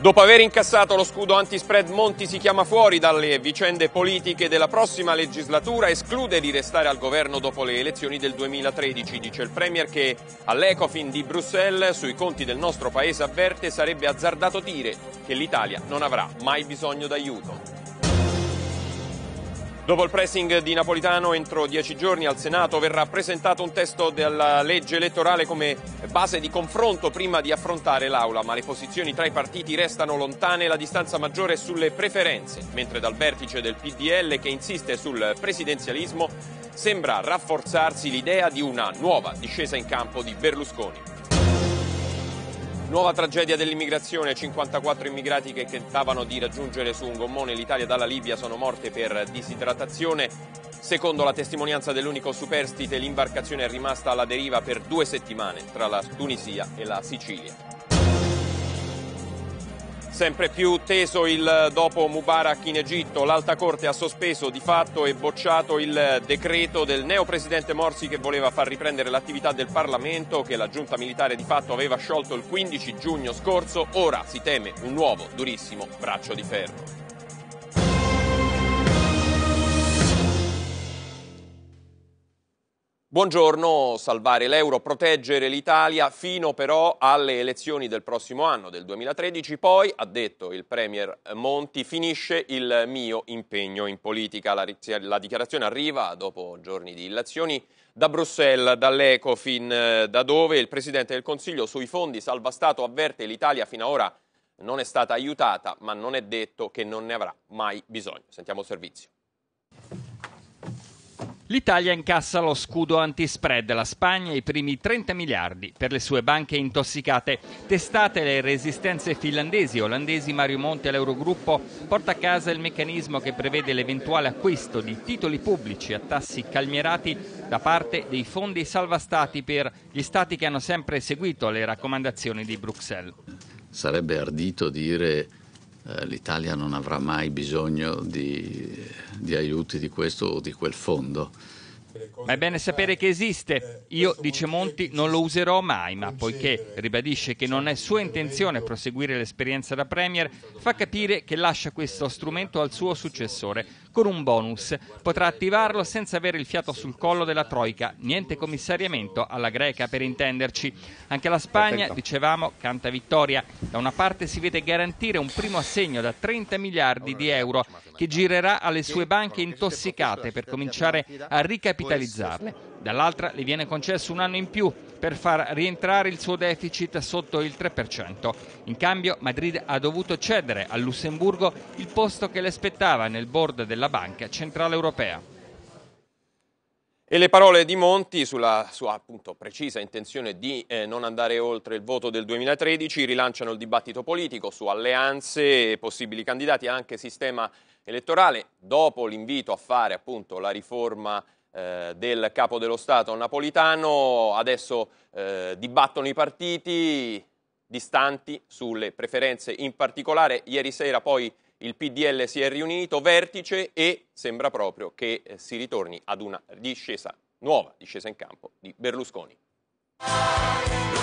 Dopo aver incassato lo scudo anti-spread, Monti si chiama fuori dalle vicende politiche della prossima legislatura, esclude di restare al governo dopo le elezioni del 2013. Dice il Premier che all'Ecofin di Bruxelles sui conti del nostro paese avverte sarebbe azzardato dire che l'Italia non avrà mai bisogno d'aiuto. Dopo il pressing di Napolitano, entro dieci giorni al Senato verrà presentato un testo della legge elettorale come base di confronto prima di affrontare l'Aula, ma le posizioni tra i partiti restano lontane e la distanza maggiore è sulle preferenze, mentre dal vertice del PDL che insiste sul presidenzialismo sembra rafforzarsi l'idea di una nuova discesa in campo di Berlusconi. Nuova tragedia dell'immigrazione, 54 immigrati che tentavano di raggiungere su un gommone l'Italia dalla Libia sono morte per disidratazione. Secondo la testimonianza dell'unico superstite, l'imbarcazione è rimasta alla deriva per due settimane tra la Tunisia e la Sicilia. Sempre più teso il dopo Mubarak in Egitto, l'Alta Corte ha sospeso di fatto e bocciato il decreto del neopresidente Morsi che voleva far riprendere l'attività del Parlamento che la giunta militare di fatto aveva sciolto il 15 giugno scorso, ora si teme un nuovo durissimo braccio di ferro. Buongiorno, salvare l'euro, proteggere l'Italia fino però alle elezioni del prossimo anno, del 2013. Poi, ha detto il Premier Monti, finisce il mio impegno in politica. La, la dichiarazione arriva dopo giorni di illazioni da Bruxelles, dall'Ecofin, da dove il Presidente del Consiglio sui fondi salva Stato avverte l'Italia fino ad ora non è stata aiutata, ma non è detto che non ne avrà mai bisogno. Sentiamo il servizio. L'Italia incassa lo scudo anti-spread, la Spagna i primi 30 miliardi per le sue banche intossicate. Testate le resistenze finlandesi, olandesi Mario Monti all'Eurogruppo porta a casa il meccanismo che prevede l'eventuale acquisto di titoli pubblici a tassi calmierati da parte dei fondi salvastati per gli stati che hanno sempre seguito le raccomandazioni di Bruxelles. Sarebbe ardito dire eh, l'Italia non avrà mai bisogno di, di aiuti di questo o di quel fondo. Ma è bene sapere che esiste. Io, dice Monti, non lo userò mai, ma poiché ribadisce che non è sua intenzione proseguire l'esperienza da Premier, fa capire che lascia questo strumento al suo successore, con un bonus. Potrà attivarlo senza avere il fiato sul collo della Troica, niente commissariamento alla greca per intenderci. Anche la Spagna, dicevamo, canta vittoria. Da una parte si vede garantire un primo assegno da 30 miliardi di euro che girerà alle sue banche intossicate per cominciare a ricapitalizzarle. Dall'altra le viene concesso un anno in più per far rientrare il suo deficit sotto il 3%. In cambio Madrid ha dovuto cedere a Lussemburgo il posto che le spettava nel board della Banca Centrale Europea. E le parole di Monti sulla sua appunto, precisa intenzione di eh, non andare oltre il voto del 2013 rilanciano il dibattito politico su alleanze, possibili candidati e anche sistema elettorale. Dopo l'invito a fare appunto la riforma eh, del capo dello Stato napolitano, adesso eh, dibattono i partiti distanti sulle preferenze, in particolare ieri sera poi il PDL si è riunito, vertice, e sembra proprio che eh, si ritorni ad una discesa, nuova discesa in campo di Berlusconi.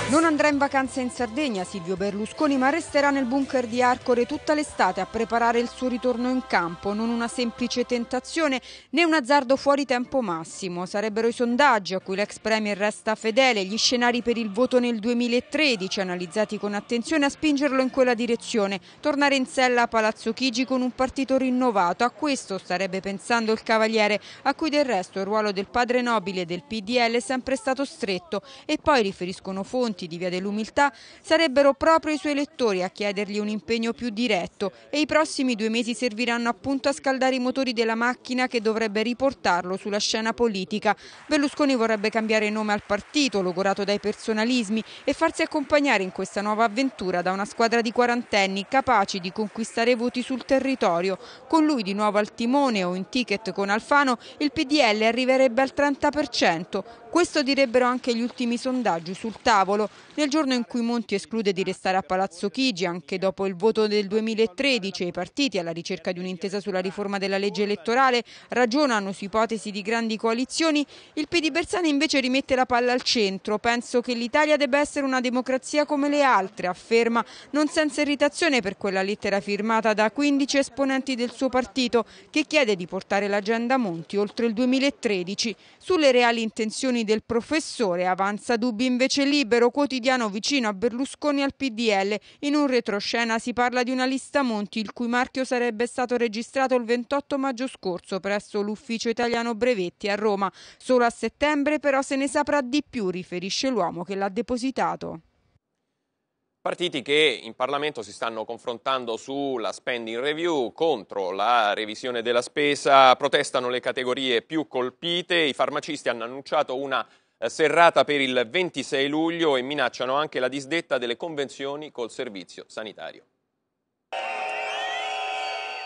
Non andrà in vacanza in Sardegna Silvio Berlusconi, ma resterà nel bunker di Arcore tutta l'estate a preparare il suo ritorno in campo. Non una semplice tentazione né un azzardo fuori tempo massimo. Sarebbero i sondaggi a cui l'ex premier resta fedele, gli scenari per il voto nel 2013, analizzati con attenzione a spingerlo in quella direzione. Tornare in sella a Palazzo Chigi con un partito rinnovato. A questo starebbe pensando il Cavaliere, a cui del resto il ruolo del padre nobile del PDL è sempre stato stretto. E poi riferiscono fonti di Via dell'Umiltà, sarebbero proprio i suoi elettori a chiedergli un impegno più diretto e i prossimi due mesi serviranno appunto a scaldare i motori della macchina che dovrebbe riportarlo sulla scena politica. Berlusconi vorrebbe cambiare nome al partito, logorato dai personalismi, e farsi accompagnare in questa nuova avventura da una squadra di quarantenni capaci di conquistare voti sul territorio. Con lui di nuovo al timone o in ticket con Alfano, il PDL arriverebbe al 30%, Questo direbbero anche gli ultimi sondaggi sul tavolo. Nel giorno in cui Monti esclude di restare a Palazzo Chigi, anche dopo il voto del 2013 e i partiti alla ricerca di un'intesa sulla riforma della legge elettorale ragionano su ipotesi di grandi coalizioni, il PD Bersani invece rimette la palla al centro. Penso che l'Italia debba essere una democrazia come le altre, afferma, non senza irritazione per quella lettera firmata da 15 esponenti del suo partito che chiede di portare l'agenda Monti oltre il 2013. Sulle reali intenzioni del professore avanza dubbi invece libero, quotidiano vicino a Berlusconi al PDL. In un retroscena si parla di una lista Monti il cui marchio sarebbe stato registrato il 28 maggio scorso presso l'Ufficio Italiano Brevetti a Roma. Solo a settembre però se ne saprà di più, riferisce l'uomo che l'ha depositato. Partiti che in Parlamento si stanno confrontando sulla spending review contro la revisione della spesa, protestano le categorie più colpite, i farmacisti hanno annunciato una eh, serrata per il 26 luglio e minacciano anche la disdetta delle convenzioni col servizio sanitario.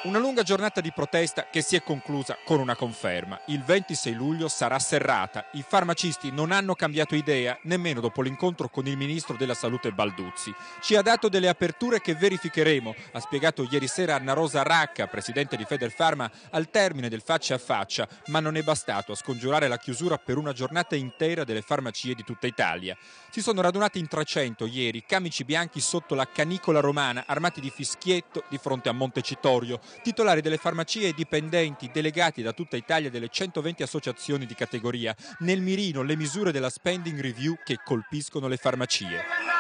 Una lunga giornata di protesta che si è conclusa con una conferma. Il 26 luglio sarà serrata. I farmacisti non hanno cambiato idea nemmeno dopo l'incontro con il ministro della Salute Balduzzi. Ci ha dato delle aperture che verificheremo, ha spiegato ieri sera Anna Rosa Racca, presidente di Federfarma, al termine del faccia a faccia, ma non è bastato a scongiurare la chiusura per una giornata intera delle farmacie di tutta Italia. Si sono radunati in 300 ieri, camici bianchi sotto la canicola romana, armati di fischietto di fronte a Montecitorio titolari delle farmacie e dipendenti delegati da tutta Italia delle 120 associazioni di categoria, nel mirino le misure della spending review che colpiscono le farmacie.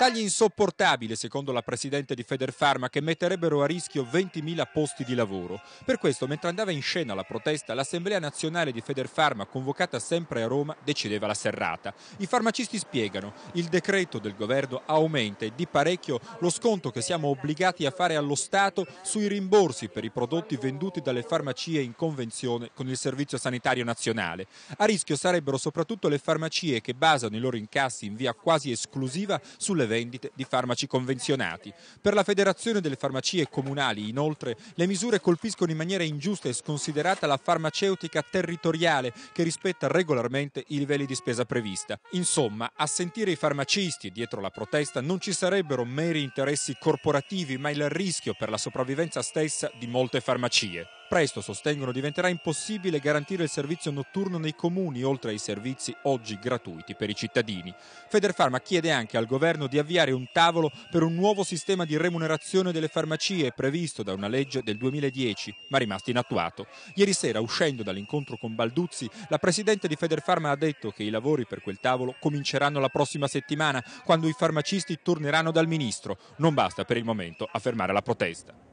Tagli insopportabili, secondo la presidente di Federfarma, che metterebbero a rischio 20.000 posti di lavoro. Per questo, mentre andava in scena la protesta, l'Assemblea nazionale di Federfarma, convocata sempre a Roma, decideva la serrata. I farmacisti spiegano, il decreto del governo aumenta di parecchio lo sconto che siamo obbligati a fare allo Stato sui rimborsi per i prodotti venduti dalle farmacie in convenzione con il Servizio Sanitario Nazionale. A rischio sarebbero soprattutto le farmacie che basano i loro incassi in via quasi esclusiva sulle vendite di farmaci convenzionati. Per la Federazione delle Farmacie Comunali, inoltre, le misure colpiscono in maniera ingiusta e sconsiderata la farmaceutica territoriale che rispetta regolarmente i livelli di spesa prevista. Insomma, a sentire i farmacisti dietro la protesta non ci sarebbero meri interessi corporativi, ma il rischio per la sopravvivenza stessa di molte farmacie. Presto, sostengono, diventerà impossibile garantire il servizio notturno nei comuni, oltre ai servizi oggi gratuiti per i cittadini. Federfarma chiede anche al governo di avviare un tavolo per un nuovo sistema di remunerazione delle farmacie previsto da una legge del 2010, ma rimasto inattuato. Ieri sera, uscendo dall'incontro con Balduzzi, la presidente di Federfarma ha detto che i lavori per quel tavolo cominceranno la prossima settimana, quando i farmacisti torneranno dal ministro. Non basta per il momento a fermare la protesta.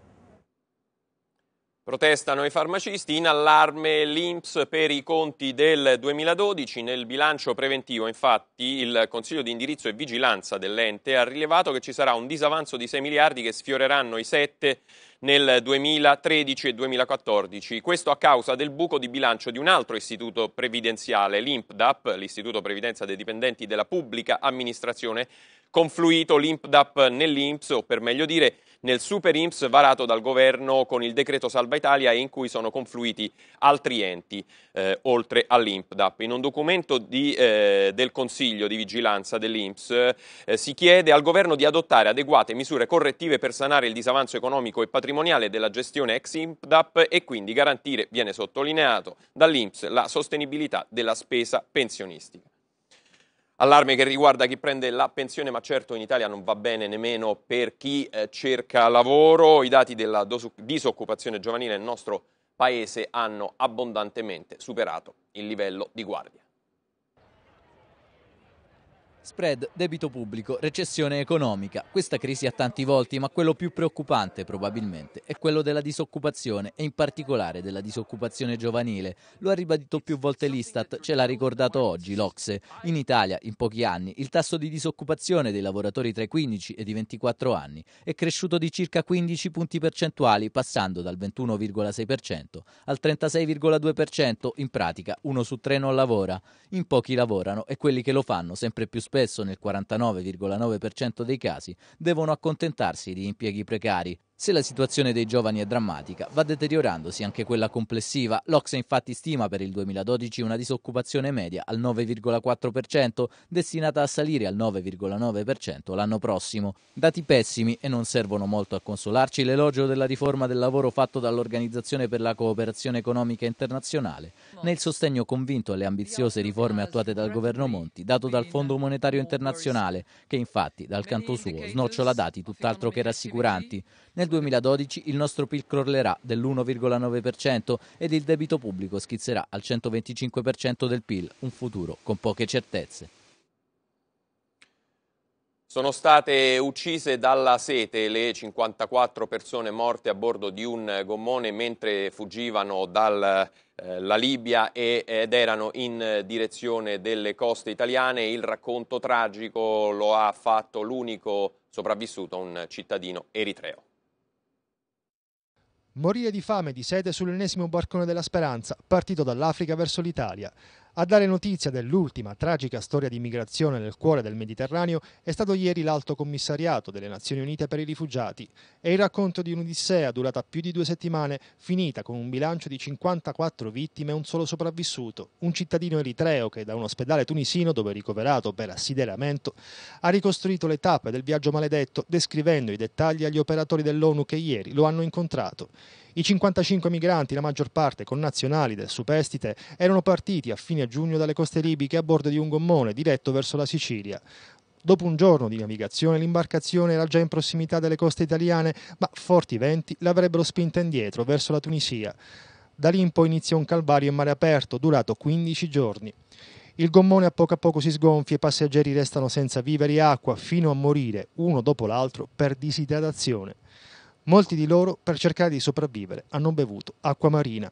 Protestano i farmacisti in allarme l'Inps per i conti del 2012. Nel bilancio preventivo, infatti, il Consiglio di indirizzo e vigilanza dell'ente ha rilevato che ci sarà un disavanzo di 6 miliardi che sfioreranno i 7 nel 2013 e 2014. Questo a causa del buco di bilancio di un altro istituto previdenziale, l'INPDAP, l'Istituto Previdenza dei Dipendenti della Pubblica Amministrazione, confluito l'INPDAP nell'INPS, o per meglio dire nel Super IMSS varato dal governo con il decreto Salva Italia in cui sono confluiti altri enti eh, oltre all'INPDAP. In un documento di, eh, del Consiglio di Vigilanza dell'INPS eh, si chiede al governo di adottare adeguate misure correttive per sanare il disavanzo economico e patrimoniale della gestione ex INPDAP e quindi garantire, viene sottolineato dall'INPS, la sostenibilità della spesa pensionistica. Allarme che riguarda chi prende la pensione, ma certo in Italia non va bene nemmeno per chi eh, cerca lavoro. I dati della disoccupazione giovanile nel nostro paese hanno abbondantemente superato il livello di guardia. Spread, debito pubblico, recessione economica. Questa crisi ha tanti volti, ma quello più preoccupante probabilmente è quello della disoccupazione e in particolare della disoccupazione giovanile. Lo ha ribadito più volte l'Istat, ce l'ha ricordato oggi l'Ocse. In Italia, in pochi anni, il tasso di disoccupazione dei lavoratori tra i 15 e i 24 anni è cresciuto di circa 15 punti percentuali, passando dal 21,6% al 36,2%. In pratica, uno su tre non lavora. In pochi lavorano e quelli che lo fanno sempre più spesso spesso nel 49,9% dei casi, devono accontentarsi di impieghi precari. Se la situazione dei giovani è drammatica, va deteriorandosi anche quella complessiva. L'Ocse infatti stima per il 2012 una disoccupazione media al 9,4%, destinata a salire al 9,9% l'anno prossimo. Dati pessimi e non servono molto a consolarci l'elogio della riforma del lavoro fatto dall'Organizzazione per la cooperazione economica internazionale, nel sostegno convinto alle ambiziose riforme attuate dal governo Monti, dato dal Fondo Monetario Internazionale, che infatti dal canto suo snocciola dati tutt'altro che rassicuranti. Nel 2012 il nostro PIL crollerà dell'1,9% ed il debito pubblico schizzerà al 125% del PIL, un futuro con poche certezze. Sono state uccise dalla sete le 54 persone morte a bordo di un gommone mentre fuggivano dalla eh, Libia ed erano in direzione delle coste italiane. Il racconto tragico lo ha fatto l'unico sopravvissuto, un cittadino eritreo. Morire di fame e di sete sull'ennesimo barcone della speranza, partito dall'Africa verso l'Italia. A dare notizia dell'ultima tragica storia di immigrazione nel cuore del Mediterraneo è stato ieri l'Alto Commissariato delle Nazioni Unite per i Rifugiati. È il racconto di un'odissea durata più di due settimane, finita con un bilancio di 54 vittime e un solo sopravvissuto, un cittadino eritreo che da un ospedale tunisino dove è ricoverato per assideramento ha ricostruito le tappe del viaggio maledetto descrivendo i dettagli agli operatori dell'ONU che ieri lo hanno incontrato. I 55 migranti, la maggior parte connazionali del superstite, erano partiti a fine giugno dalle coste libiche a bordo di un gommone diretto verso la Sicilia. Dopo un giorno di navigazione l'imbarcazione era già in prossimità delle coste italiane, ma forti venti l'avrebbero spinta indietro verso la Tunisia. Da lì in poi inizia un calvario in mare aperto durato 15 giorni. Il gommone a poco a poco si sgonfia e i passeggeri restano senza viveri e acqua fino a morire, uno dopo l'altro, per disidratazione. Molti di loro, per cercare di sopravvivere, hanno bevuto acqua marina.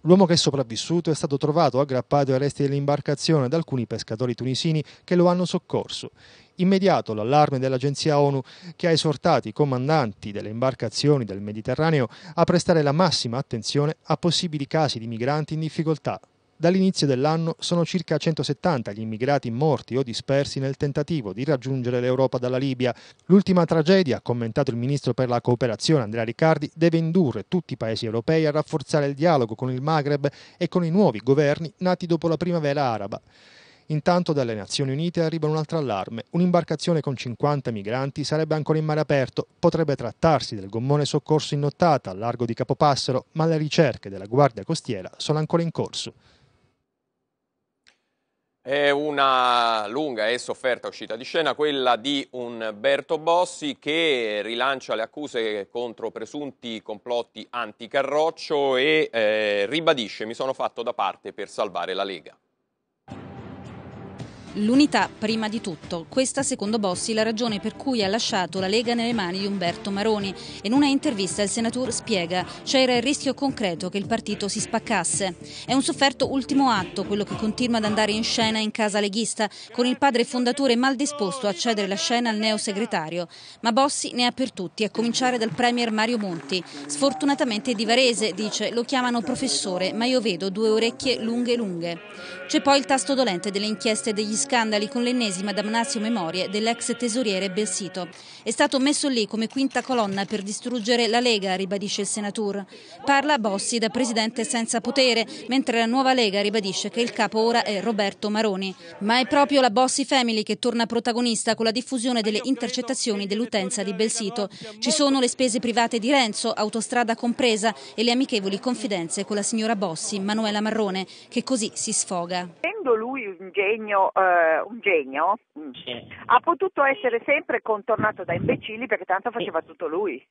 L'uomo che è sopravvissuto è stato trovato aggrappato ai resti dell'imbarcazione da alcuni pescatori tunisini che lo hanno soccorso. Immediato l'allarme dell'agenzia ONU che ha esortato i comandanti delle imbarcazioni del Mediterraneo a prestare la massima attenzione a possibili casi di migranti in difficoltà Dall'inizio dell'anno sono circa 170 gli immigrati morti o dispersi nel tentativo di raggiungere l'Europa dalla Libia. L'ultima tragedia, commentato il ministro per la cooperazione Andrea Riccardi, deve indurre tutti i paesi europei a rafforzare il dialogo con il Maghreb e con i nuovi governi nati dopo la primavera araba. Intanto dalle Nazioni Unite arriva un altro allarme. Un'imbarcazione con 50 migranti sarebbe ancora in mare aperto. Potrebbe trattarsi del gommone soccorso in nottata al largo di Capopassero, ma le ricerche della Guardia Costiera sono ancora in corso. È una lunga e sofferta uscita di scena quella di Umberto Bossi che rilancia le accuse contro presunti complotti anti-Carroccio e eh, ribadisce mi sono fatto da parte per salvare la Lega. L'unità prima di tutto. Questa, secondo Bossi, la ragione per cui ha lasciato la Lega nelle mani di Umberto Maroni. In una intervista il senatore spiega c'era il rischio concreto che il partito si spaccasse. È un sofferto ultimo atto quello che continua ad andare in scena in casa leghista, con il padre fondatore mal disposto a cedere la scena al neo segretario. Ma Bossi ne ha per tutti, a cominciare dal premier Mario Monti. Sfortunatamente di Varese, dice, lo chiamano professore, ma io vedo due orecchie lunghe lunghe. C'è poi il tasto dolente delle inchieste degli scandali con l'ennesima damnatio memorie dell'ex tesoriere Belsito. È stato messo lì come quinta colonna per distruggere la Lega, ribadisce il senatore. Parla Bossi da presidente senza potere, mentre la nuova Lega ribadisce che il capo ora è Roberto Maroni. Ma è proprio la Bossi Family che torna protagonista con la diffusione delle intercettazioni dell'utenza di Belsito. Ci sono le spese private di Renzo, autostrada compresa, e le amichevoli confidenze con la signora Bossi, Manuela Marrone, che così si sfoga. Essendo lui un genio eh, un genio, sì. ha potuto essere sempre contornato da imbecilli perché tanto faceva sì. tutto lui.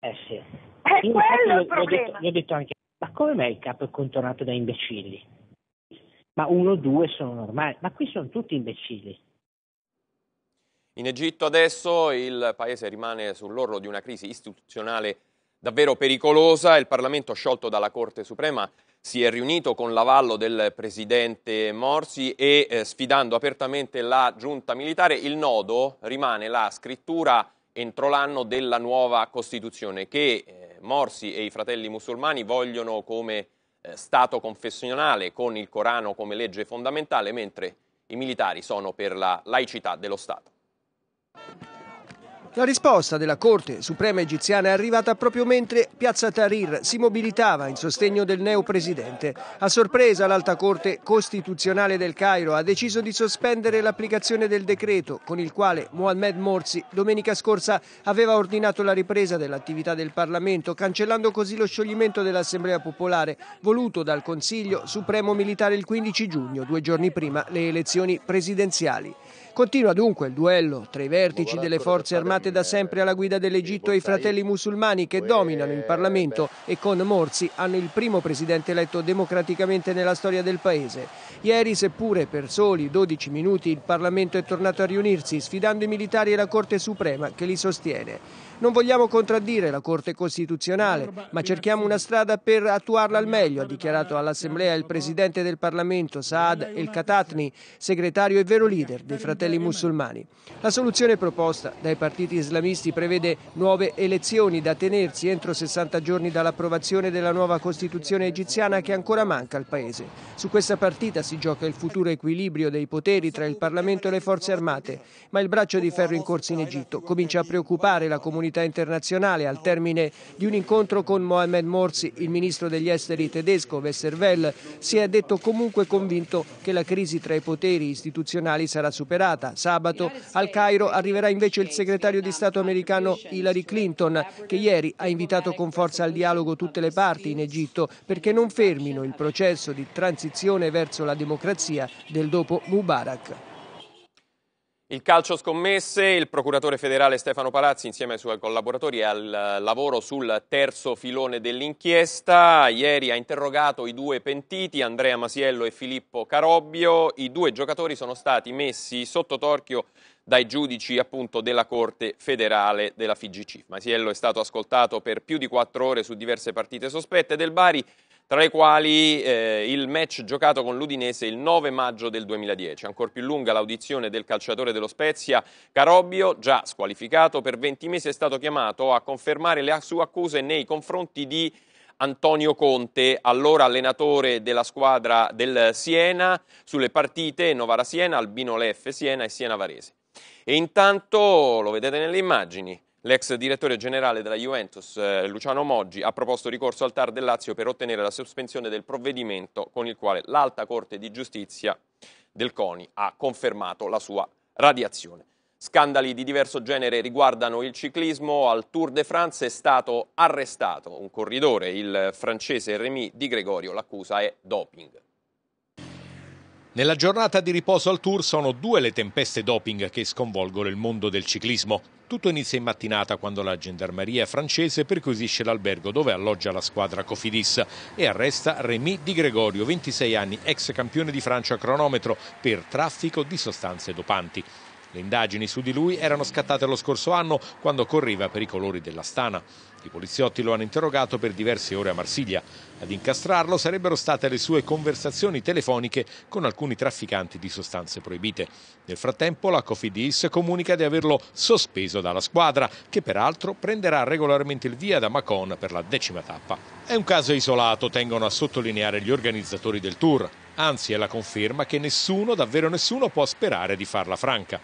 Eh sì. È Io quello il problema. Gli ho, detto, ho detto anche, ma come mai il capo è contornato da imbecilli? Ma uno o due sono normali, ma qui sono tutti imbecilli. In Egitto adesso il paese rimane sull'orlo di una crisi istituzionale davvero pericolosa. Il Parlamento sciolto dalla Corte Suprema si è riunito con l'avallo del presidente Morsi e eh, sfidando apertamente la giunta militare. Il nodo rimane la scrittura entro l'anno della nuova Costituzione che eh, Morsi e i fratelli musulmani vogliono come eh, Stato confessionale con il Corano come legge fondamentale, mentre i militari sono per la laicità dello Stato. La risposta della Corte Suprema egiziana è arrivata proprio mentre Piazza Tahrir si mobilitava in sostegno del neopresidente. A sorpresa l'Alta Corte Costituzionale del Cairo ha deciso di sospendere l'applicazione del decreto con il quale Mohamed Morsi domenica scorsa aveva ordinato la ripresa dell'attività del Parlamento, cancellando così lo scioglimento dell'Assemblea Popolare voluto dal Consiglio Supremo Militare il 15 giugno, due giorni prima le elezioni presidenziali. Continua dunque il duello tra i vertici delle forze armate da sempre alla guida dell'Egitto e i fratelli musulmani che dominano il Parlamento e con Morsi hanno il primo presidente eletto democraticamente nella storia del paese. Ieri, seppure per soli 12 minuti, il Parlamento è tornato a riunirsi sfidando i militari e la Corte Suprema che li sostiene. Non vogliamo contraddire la Corte Costituzionale, ma cerchiamo una strada per attuarla al meglio, ha dichiarato all'Assemblea il Presidente del Parlamento Saad El Katatni, segretario e vero leader dei Fratelli Musulmani. La soluzione proposta dai partiti islamisti prevede nuove elezioni da tenersi entro 60 giorni dall'approvazione della nuova Costituzione egiziana che ancora manca al Paese. Su questa partita si gioca il futuro equilibrio dei poteri tra il Parlamento e le forze armate, ma il braccio di ferro in corso in Egitto comincia a preoccupare la comunità comunità internazionale al termine di un incontro con Mohamed Morsi, il ministro degli esteri tedesco Westerwelle si è detto comunque convinto che la crisi tra i poteri istituzionali sarà superata. Sabato al Cairo arriverà invece il segretario di Stato americano Hillary Clinton che ieri ha invitato con forza al dialogo tutte le parti in Egitto perché non fermino il processo di transizione verso la democrazia del dopo Mubarak. Il calcio scommesse, il procuratore federale Stefano Palazzi insieme ai suoi collaboratori è al lavoro sul terzo filone dell'inchiesta. Ieri ha interrogato i due pentiti, Andrea Masiello e Filippo Carobbio. I due giocatori sono stati messi sotto torchio dai giudici appunto della Corte federale della FIGC. Masiello è stato ascoltato per più di quattro ore su diverse partite sospette del Bari tra le quali eh, il match giocato con l'Udinese il 9 maggio del 2010. Ancora più lunga l'audizione del calciatore dello Spezia, Carobbio, già squalificato per 20 mesi, è stato chiamato a confermare le sue accuse nei confronti di Antonio Conte, allora allenatore della squadra del Siena, sulle partite Novara-Siena, Albino Leffe Siena e Siena Varese. E intanto, lo vedete nelle immagini, L'ex direttore generale della Juventus, eh, Luciano Moggi, ha proposto ricorso al TAR del Lazio per ottenere la sospensione del provvedimento con il quale l'Alta Corte di Giustizia del CONI ha confermato la sua radiazione. Scandali di diverso genere riguardano il ciclismo. Al Tour de France è stato arrestato un corridore, il francese Rémi Di Gregorio. L'accusa è doping. Nella giornata di riposo al Tour sono due le tempeste doping che sconvolgono il mondo del ciclismo. Tutto inizia in mattinata quando la gendarmeria francese perquisisce l'albergo dove alloggia la squadra Cofidis e arresta Rémi Di Gregorio, 26 anni, ex campione di Francia a cronometro, per traffico di sostanze dopanti. Le indagini su di lui erano scattate lo scorso anno quando correva per i colori dell'Astana. I poliziotti lo hanno interrogato per diverse ore a Marsiglia. Ad incastrarlo sarebbero state le sue conversazioni telefoniche con alcuni trafficanti di sostanze proibite. Nel frattempo la Cofidis comunica di averlo sospeso dalla squadra, che peraltro prenderà regolarmente il via da Macon per la decima tappa. È un caso isolato, tengono a sottolineare gli organizzatori del tour. Anzi, è la conferma che nessuno, davvero nessuno, può sperare di farla franca.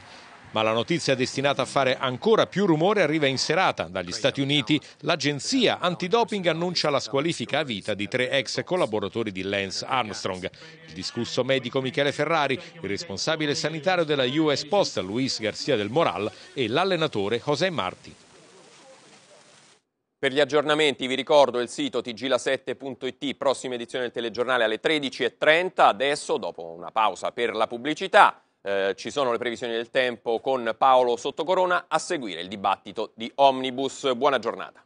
Ma la notizia destinata a fare ancora più rumore arriva in serata. Dagli Stati Uniti l'agenzia antidoping annuncia la squalifica a vita di tre ex collaboratori di Lance Armstrong. Il discusso medico Michele Ferrari, il responsabile sanitario della US Post Luis Garcia del Moral e l'allenatore José Marti. Per gli aggiornamenti vi ricordo il sito tgla7.it, prossima edizione del telegiornale alle 13.30, adesso dopo una pausa per la pubblicità. Eh, ci sono le previsioni del tempo con Paolo Sottocorona, a seguire il dibattito di Omnibus. Buona giornata.